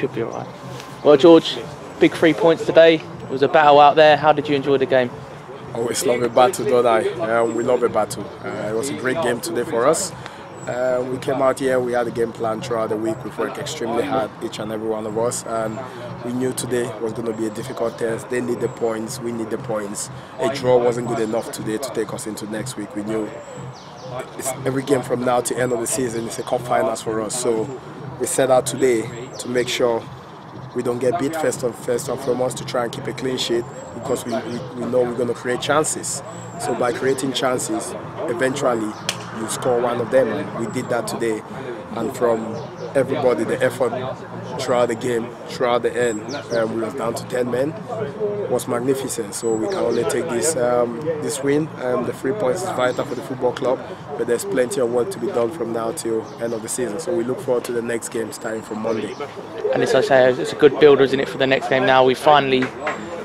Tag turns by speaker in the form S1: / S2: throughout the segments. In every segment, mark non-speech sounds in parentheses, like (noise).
S1: should be all right. Well, George, big three points today. It was a battle out there. How did you enjoy the game?
S2: Always love a battle, don't I? Um, we love a battle. Uh, it was a great game today for us. Uh, we came out here, we had a game plan throughout the week. We've worked extremely hard, each and every one of us, and we knew today was going to be a difficult test. They need the points, we need the points. A draw wasn't good enough today to take us into next week. We knew it's every game from now to end of the season is a cup finals for us. So we set out today to make sure we don't get beat first and first and foremost to try and keep a clean sheet because we, we, we know we're going to create chances. So by creating chances, eventually you score one of them. We did that today. And from everybody, the effort throughout the game, throughout the end, um, we were down to 10 men, was magnificent. So we can only take this um, this win. Um, the three points is vital for the football club, but there's plenty of work to be done from now till end of the season. So we look forward to the next game starting from Monday.
S1: And as I say, it's a good builder, isn't it, for the next game now? We finally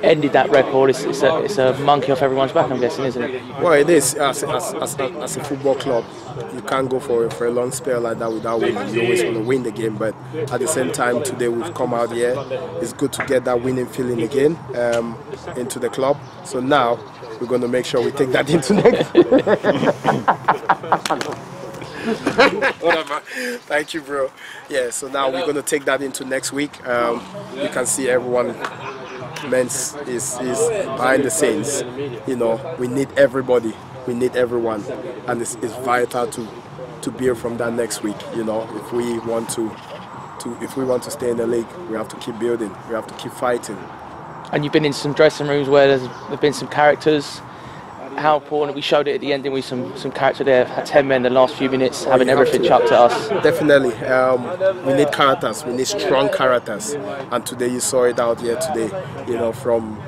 S1: ended that record. It's, it's, a, it's a monkey off everyone's back, I'm guessing, isn't it?
S2: Well, it is. As, as, as, as a football club, you can't go for, for a long spell like that without winning. You always want to win the game, but at the same time, today we've come out here. It's good to get that winning feeling again um, into the club. So now we're going to make sure we take that (laughs) into next. (laughs) Thank you, bro. Yeah, so now we're going to take that into next week. Um, you can see everyone Men's is, is behind the scenes. You know, we need everybody, we need everyone, and it's, it's vital to to build from that next week. You know, if we want to to if we want to stay in the league, we have to keep building, we have to keep fighting.
S1: And you've been in some dressing rooms where there's there've been some characters how important we showed it at the end, didn't we? Some some character there. Had ten men the last few minutes, having everything chucked at us.
S2: Definitely, um, we need characters. We need strong characters, and today you saw it out here today. You know, from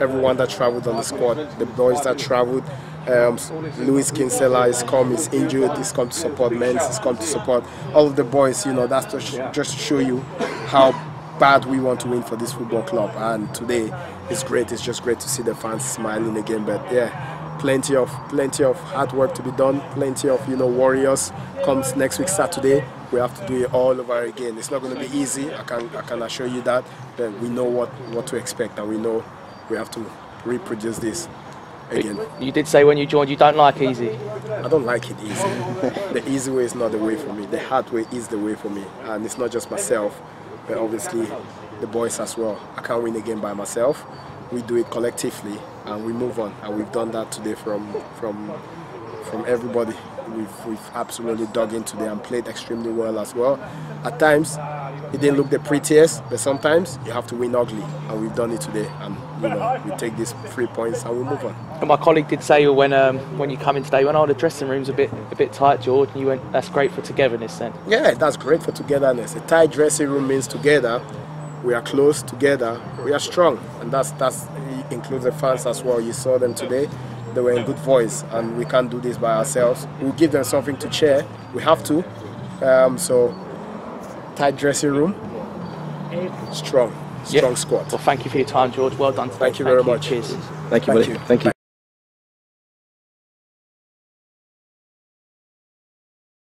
S2: everyone that travelled on the squad, the boys that travelled. Um, Louis Kinsella is come, he's injured, he's come to support men, he's come to support all of the boys. You know, that's to just to show you how bad we want to win for this football club. And today, it's great. It's just great to see the fans smiling again. But yeah plenty of plenty of hard work to be done plenty of you know warriors comes next week saturday. We have to do it all over again. It's not going to be easy i can i can assure you that but we know what what to expect and we know we have to reproduce this again.
S1: You did say when you joined you don't like easy.
S2: I don't like it easy. The easy way is not the way for me. The hard way is the way for me. And it's not just myself but obviously the boys as well. I can't win again by myself we do it collectively and we move on. And we've done that today from from from everybody. We've we've absolutely dug in today and played extremely well as well. At times, it didn't look the prettiest, but sometimes you have to win ugly, and we've done it today. And you know, we take these three points and we move on.
S1: And my colleague did say when um, when you come in today, when oh the dressing room's a bit a bit tight, George, and you went, that's great for togetherness then.
S2: Yeah, that's great for togetherness. A tight dressing room means together we are close together, we are strong, and that's that's includes the fans as well. You saw them today; they were in good voice, and we can't do this by ourselves. We'll give them something to cheer. We have to. Um, so, tight dressing room, strong, strong yep. squad.
S1: Well, thank you for your time, George. Well done.
S2: Today. Thank you very thank you. much.
S1: Cheers.
S3: Thank you, thank you. Thank you.